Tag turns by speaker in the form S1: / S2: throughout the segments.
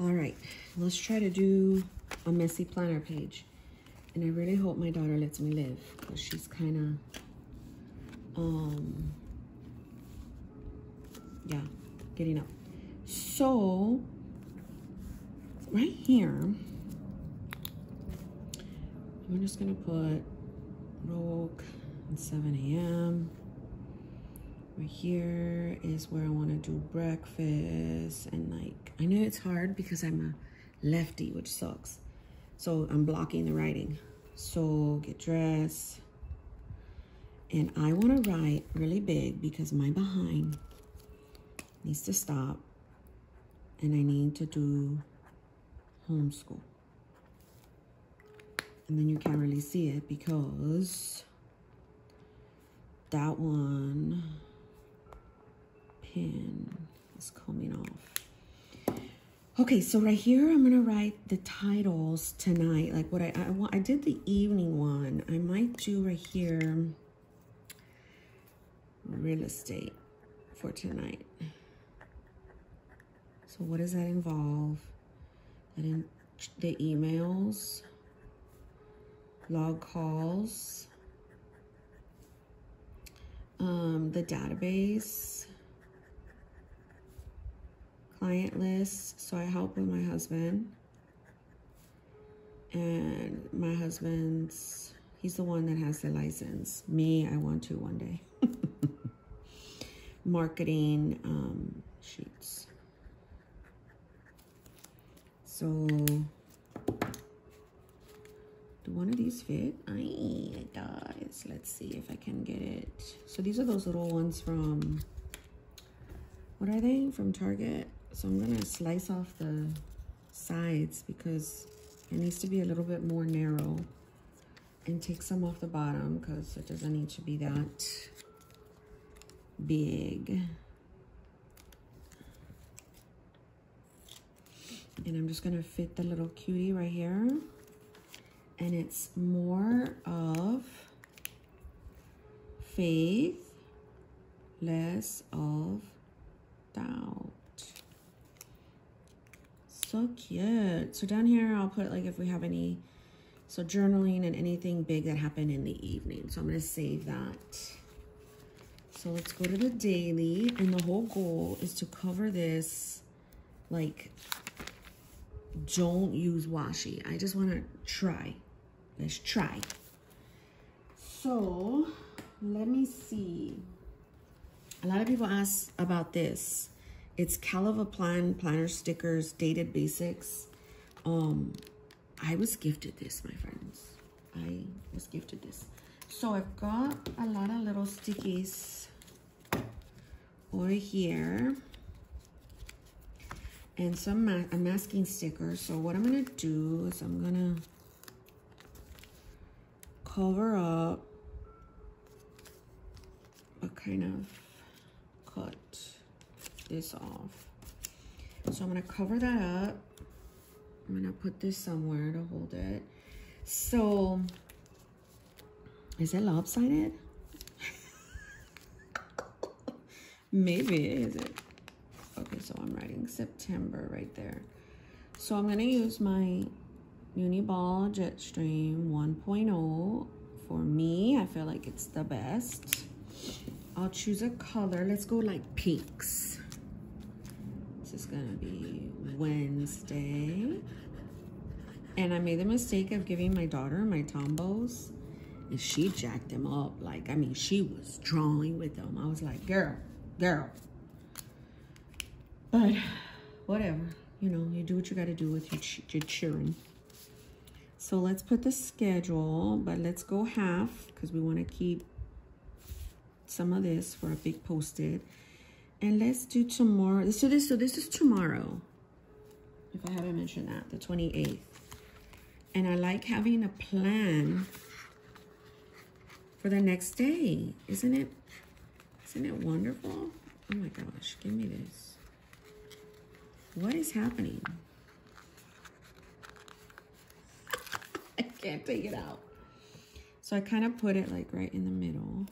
S1: All right, let's try to do a messy planner page. And I really hope my daughter lets me live because she's kind of, um, yeah, getting up. So, right here, I'm just gonna put Rogue and 7 a.m. Right here is where I want to do breakfast and like, I know it's hard because I'm a lefty, which sucks. So I'm blocking the writing. So get dressed. And I want to write really big because my behind needs to stop. And I need to do homeschool. And then you can't really see it because that one pin is coming off. Okay, so right here, I'm gonna write the titles tonight. Like what I, I want, I did the evening one. I might do right here, real estate for tonight. So what does that involve? That in the emails, log calls, um, the database, client list. So I help with my husband. And my husband's, he's the one that has the license. Me, I want to one day. Marketing um, sheets. So, do one of these fit? Aye, does. Let's see if I can get it. So these are those little ones from, what are they? From Target. So I'm gonna slice off the sides because it needs to be a little bit more narrow and take some off the bottom because it doesn't need to be that big. And I'm just gonna fit the little cutie right here. And it's more of faith, less of doubt so cute. So down here, I'll put like if we have any, so journaling and anything big that happened in the evening. So I'm going to save that. So let's go to the daily. And the whole goal is to cover this like, don't use washi. I just want to try. Let's try. So let me see. A lot of people ask about this. It's Calava Plan Planner Stickers Dated Basics. Um, I was gifted this, my friends. I was gifted this. So I've got a lot of little stickies over here. And some ma a masking sticker. So what I'm going to do is I'm going to cover up a kind of this off. So I'm going to cover that up. I'm going to put this somewhere to hold it. So, is it lopsided? Maybe is it. Okay, so I'm writing September right there. So I'm going to use my Uniball Jetstream 1.0. For me, I feel like it's the best. I'll choose a color. Let's go like pinks is gonna be Wednesday. And I made the mistake of giving my daughter my Tombows. And she jacked them up. Like, I mean, she was drawing with them. I was like, girl, girl. But whatever. You know, you do what you got to do with your, ch your children. So let's put the schedule, but let's go half because we want to keep some of this for a big posted. And let's do tomorrow. So this, so this is tomorrow. If I haven't mentioned that, the 28th. And I like having a plan for the next day. Isn't it, isn't it wonderful? Oh my gosh, give me this. What is happening? I can't take it out. So I kind of put it like right in the middle.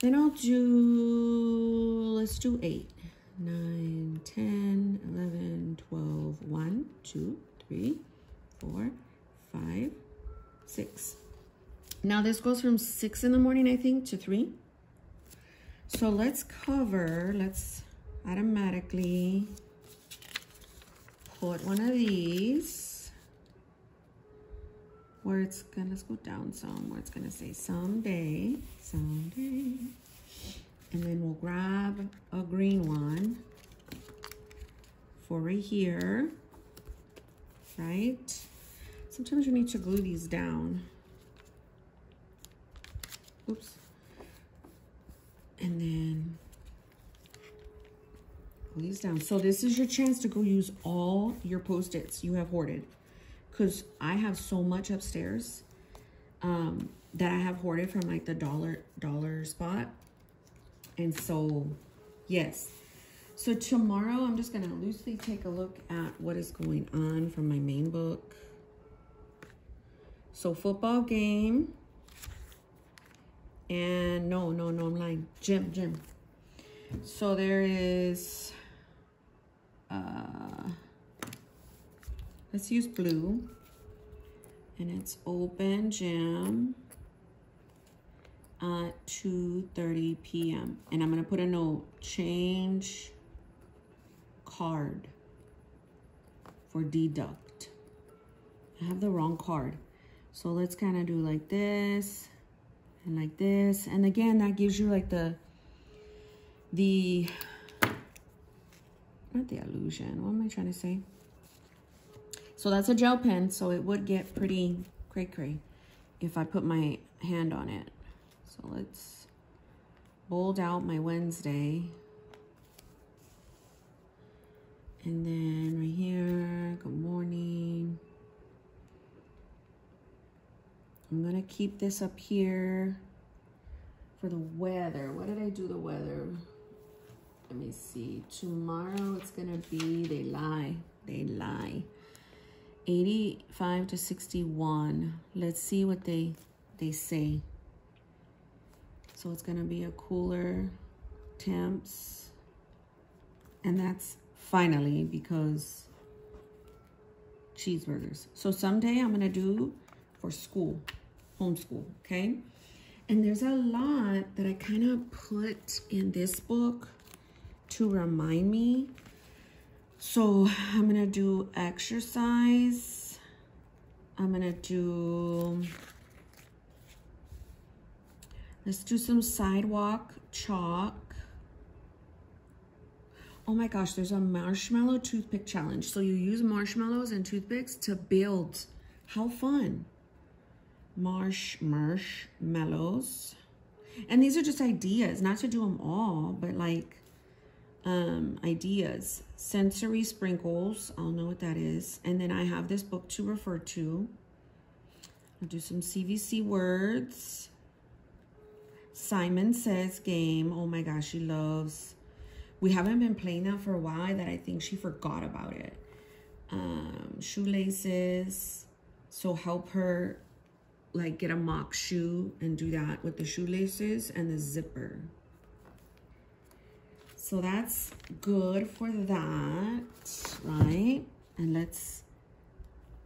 S1: Then I'll do, let's do 8, 9, 10, 11, 12, two, three, four, five, six. Now this goes from six in the morning, I think, to three. So let's cover, let's automatically put one of these where it's gonna, go down some, where it's gonna say someday, someday. And then we'll grab a green one for right here, right? Sometimes you need to glue these down. Oops. And then glue these down. So this is your chance to go use all your post-its you have hoarded. Because I have so much upstairs um, that I have hoarded from like the dollar dollar spot. And so, yes. So tomorrow I'm just going to loosely take a look at what is going on from my main book. So football game. And no, no, no, I'm lying. Gym, gym. So there is, uh, let's use blue. And it's open gym at 2.30 p.m. And I'm going to put a note, change card for deduct. I have the wrong card. So let's kind of do like this and like this. And again, that gives you like the, the, not the illusion. What am I trying to say? So that's a gel pen. So it would get pretty cray cray if I put my hand on it. So let's bold out my Wednesday. And then right here, good morning. I'm gonna keep this up here for the weather. What did I do the weather? Let me see. Tomorrow it's gonna be, they lie, they lie. 85 to 61. Let's see what they they say. So it's gonna be a cooler temps. And that's finally because cheeseburgers. So someday I'm gonna do for school homeschool, okay? And there's a lot that I kind of put in this book to remind me. So I'm gonna do exercise. I'm gonna do, let's do some sidewalk chalk. Oh my gosh, there's a marshmallow toothpick challenge. So you use marshmallows and toothpicks to build. How fun marsh marshmallows and these are just ideas not to do them all but like um ideas. Sensory sprinkles i'll know what that is. And then i have this book to refer to. I'll do some cvc words. Simon says game. Oh my gosh she loves. We haven't been playing that for a while that i think she forgot about it. Um shoelaces. So help her like get a mock shoe and do that with the shoelaces and the zipper. So that's good for that, right? And let's,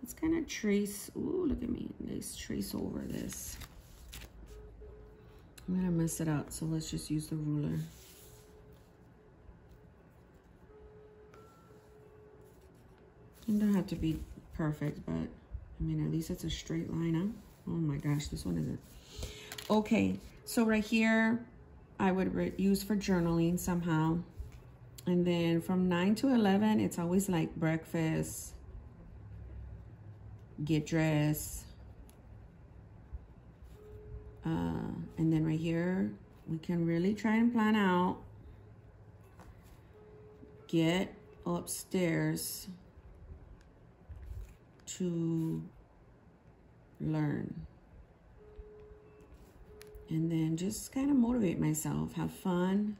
S1: let's kind of trace, ooh, look at me. Let's trace over this. I'm gonna mess it up, so let's just use the ruler. It don't have to be perfect, but I mean, at least it's a straight line, huh? Oh my gosh, this one isn't. Okay, so right here, I would use for journaling somehow. And then from 9 to 11, it's always like breakfast, get dressed. Uh, and then right here, we can really try and plan out. Get upstairs to learn. And then just kind of motivate myself, have fun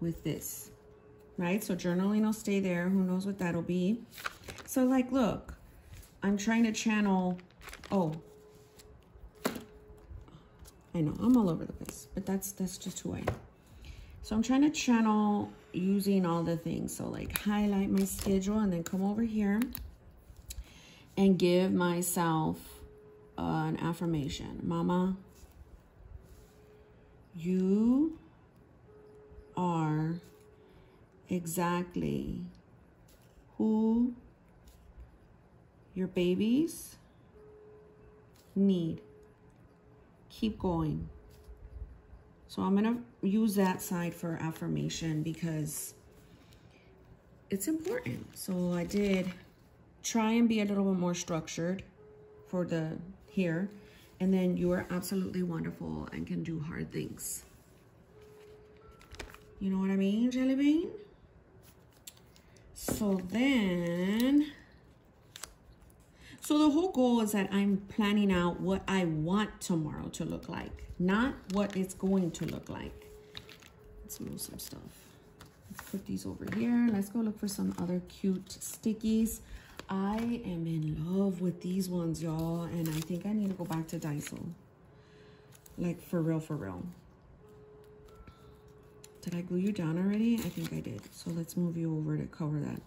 S1: with this, right? So journaling will stay there. Who knows what that'll be. So like, look, I'm trying to channel, oh, I know, I'm all over the place, but that's, that's just who I am. So I'm trying to channel using all the things. So like highlight my schedule and then come over here and give myself uh, an affirmation. Mama, you are exactly who your babies need. Keep going. So I'm going to use that side for affirmation because it's important. So I did try and be a little bit more structured for the here. And then you are absolutely wonderful and can do hard things. You know what I mean, Jelly Bean? So then, so the whole goal is that I'm planning out what I want tomorrow to look like, not what it's going to look like. Let's move some stuff. Let's put these over here. Let's go look for some other cute stickies. I am in love with these ones, y'all, and I think I need to go back to Daiso. Like, for real, for real. Did I glue you down already? I think I did. So let's move you over to cover that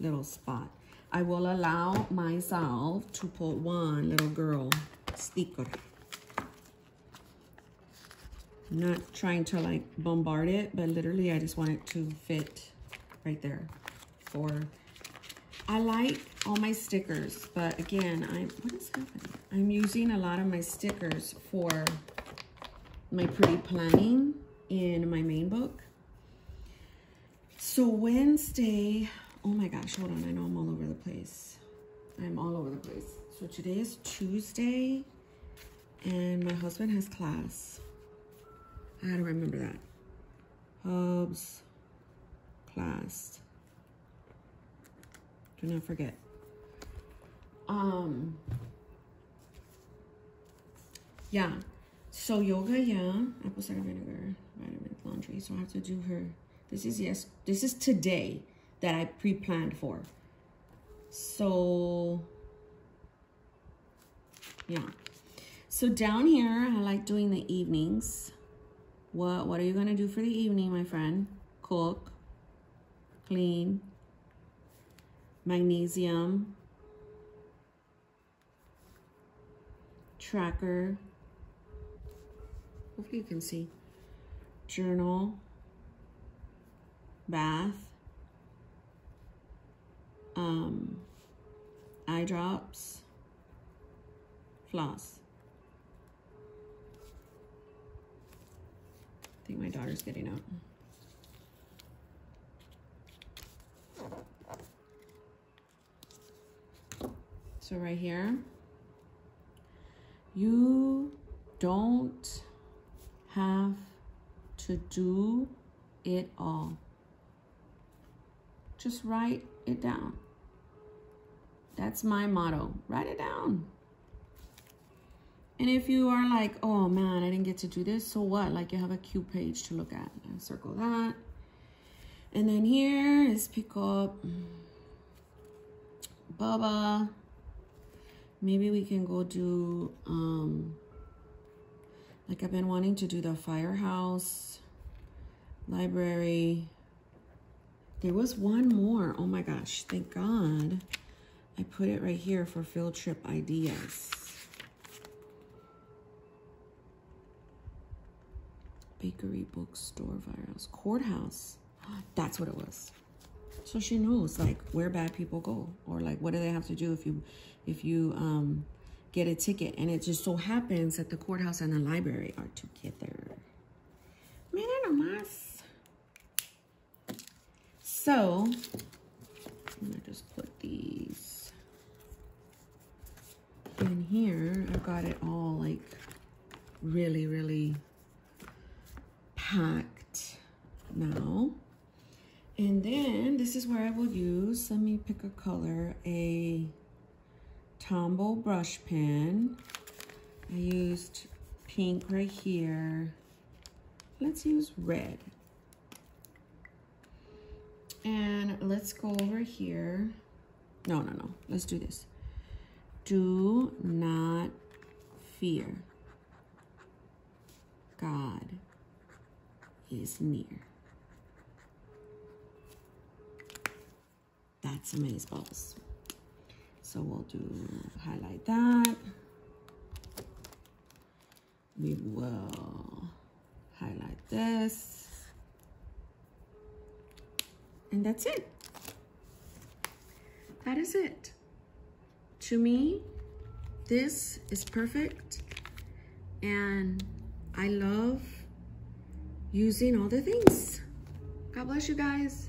S1: little spot. I will allow myself to put one little girl sticker. I'm not trying to like bombard it, but literally I just want it to fit right there for, I like all my stickers, but again, I'm, what is happening? I'm using a lot of my stickers for my pretty planning in my main book. So Wednesday, oh my gosh, hold on. I know I'm all over the place. I'm all over the place. So today is Tuesday and my husband has class. I gotta remember that. Hubs, class. Do not forget. Um, yeah. So yoga, yeah. Apple cider vinegar vitamin laundry. So I have to do her. This is yes. This is today that I pre-planned for. So yeah. So down here, I like doing the evenings. What What are you gonna do for the evening, my friend? Cook, clean, magnesium, tracker. Hopefully you can see journal, bath, um, eye drops, floss. I think my daughter's getting out. So right here, you don't have to do it all. Just write it down. That's my motto. Write it down. And if you are like, oh man, I didn't get to do this, so what? Like you have a cute page to look at. Circle that. And then here is pick up Bubba. Maybe we can go do um, like I've been wanting to do the firehouse, library. There was one more. Oh my gosh, thank God. I put it right here for field trip ideas. Bakery, bookstore, firehouse, courthouse. That's what it was. So she knows like where bad people go or like what do they have to do if you if you um get a ticket. And it just so happens that the courthouse and the library are together. Mira nomás. So, I'm gonna just put these in here. I've got it all like really, really packed now. And then this is where I will use, let me pick a color, a Tombow brush pen. I used pink right here. Let's use red. And let's go over here. No, no, no. Let's do this. Do not fear. God is near. That's amaze balls. So we'll do highlight that. We will highlight this. And that's it. That is it. To me, this is perfect. And I love using all the things. God bless you guys.